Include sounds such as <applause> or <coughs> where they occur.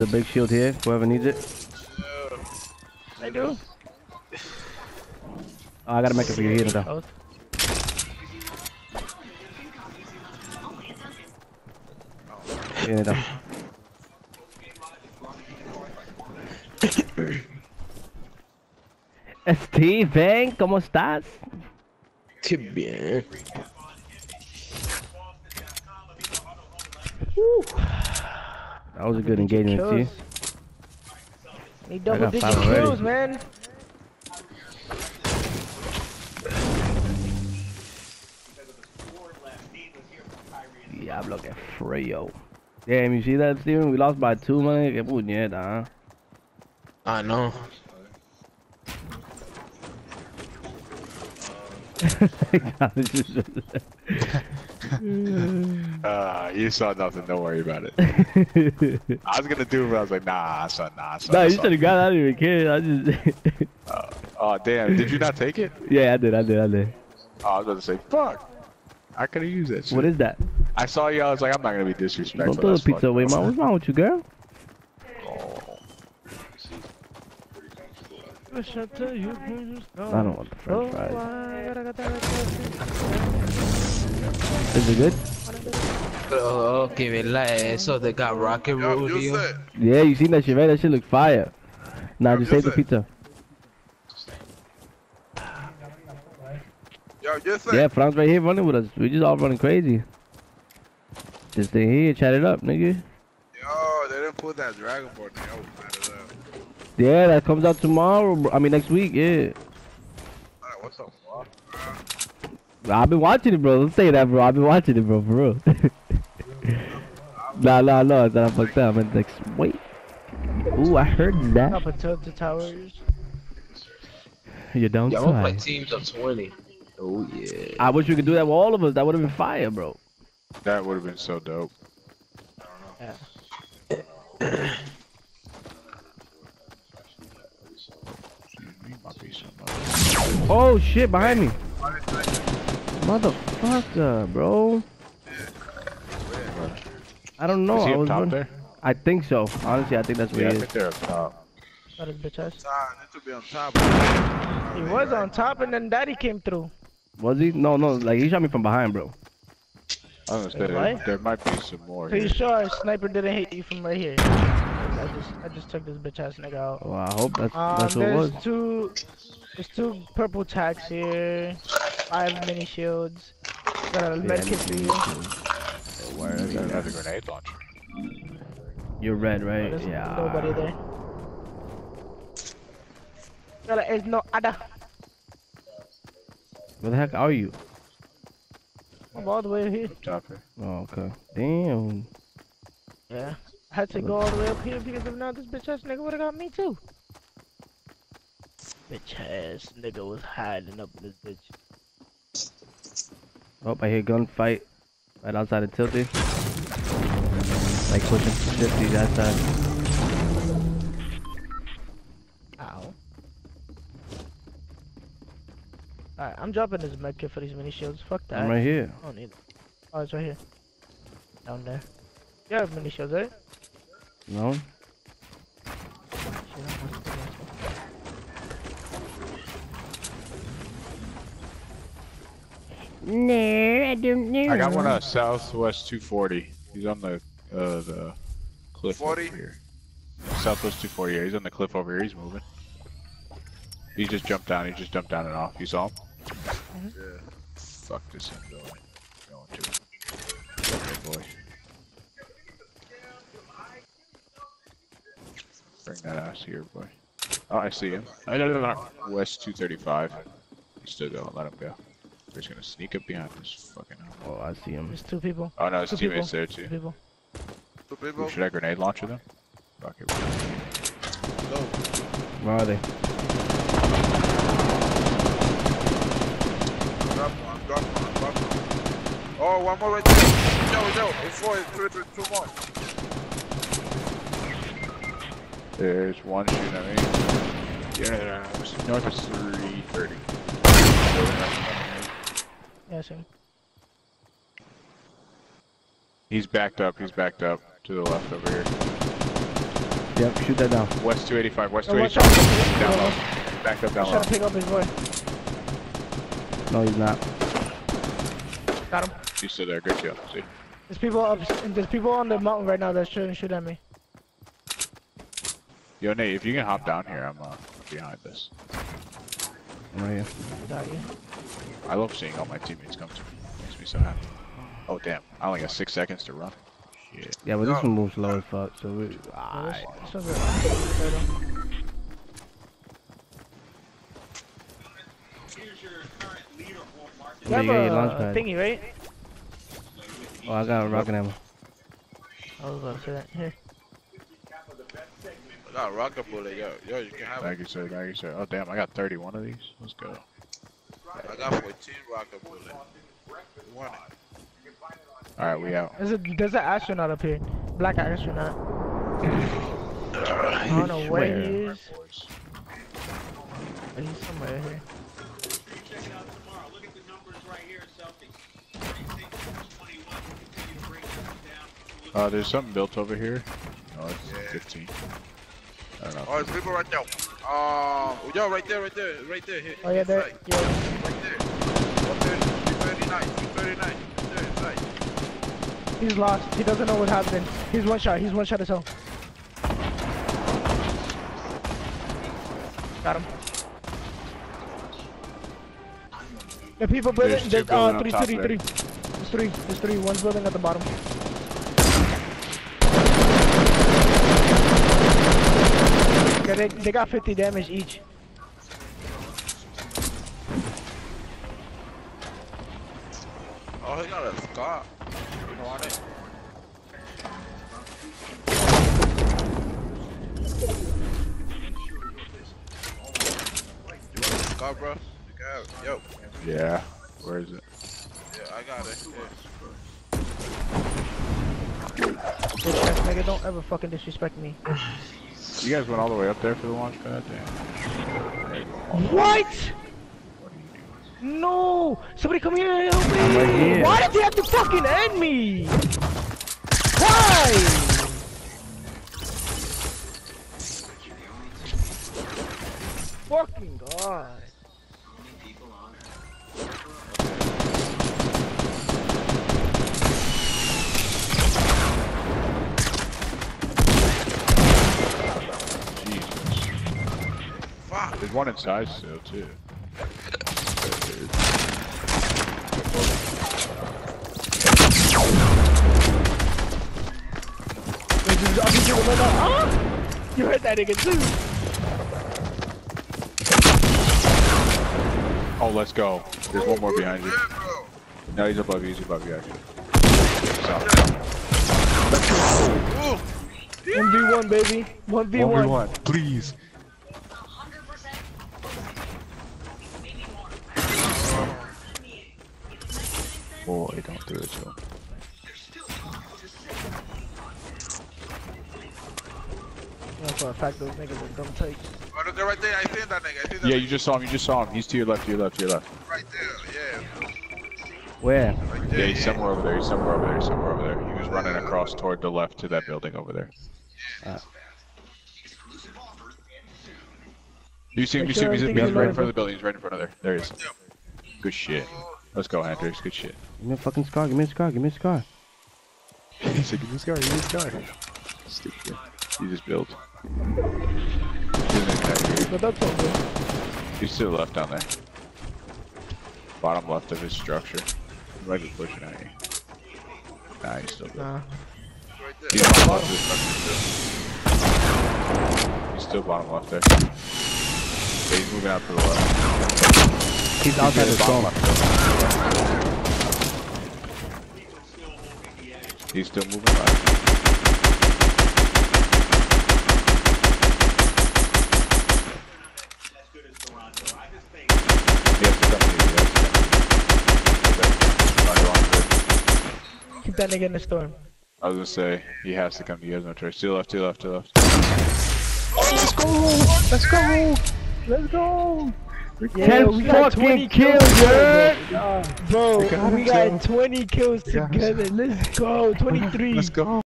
The big shield here, whoever needs it. I do. Oh, I gotta make it for you here though. Both. Here though. <coughs> Steven, ¿cómo estás? Qué bien. That was a good engagement, Kills. see? Need double got digit five already. man. Diablo, que frío. Damn, you see that, Steven? We lost by two, man. Que puñeta, huh? Ah, I know. <laughs> <laughs> Uh, you saw nothing. Don't worry about it. <laughs> I was gonna do it, but I was like, nah, son, nah, son. no, you son. should have got. I didn't even care. I just. <laughs> Oh, damn. Did you not take it? yeah, I did. I did. I did. Oh, I was about to say, fuck. I could have used that shit. What is that? I saw you. I was like, I'm not gonna be disrespectful. Don't throw the pizza away, up. man. What's wrong with you, girl? Wish I tell you. I don't want the Oh, french fries. Is it good? Oh, que verdad eso de got Rocket Yo, Roll, you tío. said, Yeah, you seen that shit, right? That shit look fire. Nah, Yo, just you save the pizza. yo, you Yeah, Fran's right here running with us. We just all running crazy. Just stay here, chat it up, nigga. yo, they didn't put that Dragon Ball thing. I was mad as hell. Yeah, that comes out tomorrow. Bro. I mean next week. Yeah. Alright, what's up, fuck? I've been watching it, bro. Don't say that, bro. I've been watching it, bro, for real. <laughs> nah, nah, no, that I fucked up. I meant like, wait. Ooh, I heard that. Up until the towers. You don't Yeah, I'm gonna play teams of 20. Oh, yeah. I wish we could do that with all of us. That would have been fire, bro. That would have been so dope. Excuse me, my piece of Oh shit, behind me. Motherfucker, bro. I don't know. Is he I up was top there? I think so. Honestly, I think that's where Yeah, I he is. think they're up top. Got his bitch ass. Nah, need be on top. He was on top and then daddy came through. Was he? No, no. Like he shot me from behind, bro. I was gonna there, there might be some more Pretty here. sure sniper didn't hit you from right here. I just I just took this bitch ass nigga out. Well, I hope that's Um, that's what it there's was. two there's two purple tags here. Five mini shields. Got a Yeah, med kit for you. Where is that another grenade launcher? You're red, right? There's Yeah. nobody there. There is no other. Where the heck are you? I'm all the way here. Up top. Oh, okay. Damn. Yeah. I had to go all the way up here because if not, this bitch ass nigga would've got me too. Bitch ass nigga was hiding up in this bitch. Oh, I hear gunfight right outside of Tilted. Like pushing 50 that side. Ow. Alright, I'm dropping this med kit for these mini shields. Fuck that. I'm right here. I don't need it. Oh, it's right here. Down there. You have mini shields, right? No? Shit, I must have missed No, I don't know. I got one uh, southwest 240. He's on the uh, the cliff 40? over here. Southwest 240. Yeah, he's on the cliff over here. He's moving. He just jumped down. He just jumped down and off. You saw him? Yeah. Fuck this thing going. Going to it. Okay, boy. Bring that ass here, boy. Oh, I see him. West 235. He's still going. Let him go. We're just gonna sneak up behind this fucking. Oh, I see him. There's two people. Oh no, his Two teammates people. there Two too. people. Two people. Should I grenade launcher them? Fuck it. No. Where are they? Drop one, drop one, drop one. Oh, one more right there. Yo, yo, it's four, it's three, three, two more. There's one shooting at me. Yeah, north is 330. Yeah, I. He's backed up. He's backed up to the left over here. Yep, shoot that down. West 285, West Oh, 285. out. Down low. Back up, down He's low. trying to pick up his boy. No, he's not. Got him. He's still there. Good kill. See? There's people up. There's people on the mountain right now that's trying to shoot at me. Yo, Nate, if you can hop down here, I'm uh, behind this. I'm right here. Got you. I love seeing all my teammates come to me. Makes me so happy. Oh, damn. I only got six seconds to run. Shit. Yeah, but this one moves slow as fuck, so we. Yeah, Alright. this- this one's good. You have got your a launch pad. thingy, right? Oh, I got a rocket ammo. I was about to say that. Here. <laughs> I got a rocket bullet, yo. Yo, you can have it. Thank you, sir. Thank you, sir. Oh, damn. I got 31 of these. Let's go. I got 14 rocket bullet. You want it? Alright, we out. There's a there's an astronaut up here. Black astronaut. I don't know where he is. But he's somewhere here. Uh, there's something built over here. Oh, it's 15. I don't know. Oh, there's people right there. Um, yo, right there, right there, right there. Here, Oh yeah, there. Yeah. Right there. 139, 239. There, inside. He's lost. He doesn't know what happened. He's one shot. He's one shot as hell. Got him. The people building. There's There's, uh, building three, up three. There's three. There's three. One's building at the bottom. They, they got 50 damage each. Oh, he got a scar. You want it? You want a scar, bro? You can have it. Yo, Yeah. Where is it? yeah, I got it. Yeah. Bitch ass nigga, don't ever fucking disrespect me. <laughs> You guys went all the way up there for the launch pad? Damn. What? What are you doing? No! Somebody come here and help me! Right here. Why did they have to fucking end me? Why? Fucking god. Fuck. There's one inside still, too. Wait, dude, I'll be doing now. Ah! You heard that nigga too. Oh, let's go. There's one more behind you. Yeah, bro. No, he's above you. He's above you, actually. Solid. Ooh. 1v1, baby. 1v1. 1v1, please. Boy, don't do it to him. Yeah, for a fact, those niggas are dumb takes. Oh, look right there. I see that nigga. I see that Yeah, nigga you just saw him. You just saw him. He's to your left, to your left, to your left. right there. Yeah. Where? Right there. Yeah, he's somewhere over there. He's somewhere over there. He's somewhere over there. He was running across toward the left to that building over there. Uh. You see him? For You see him? He's, I in, think he's he's right in front of the building. He's right in front of there. There he is. Good shit. Let's go, Hendrix. Good shit. Give me a fucking scar. Give me a scar. Give me a scar. he said, "Give me this guy. Give me this guy." Stupid. He just built. But that's all good. He's to the left down there. Bottom left of his structure. He might be pushing at you. Nah, he's still there. Nah. Right there. He's bottom left of his structure too. He's still bottom left there. Yeah, he's moving out to the left. He's outside the He's bottom storm. He's still moving left. He has to come here, he has to come here. Right there. Keep that nigga in the storm. I was gonna say, he has to come to you guys, no choice. To the left, to left, to the left. Let's go! Let's go! Let's go! Yeah, Ten we got fucking 20 kills, kills, yeah. Bro, got we got 20 kills together. Let's go. 23. Let's go.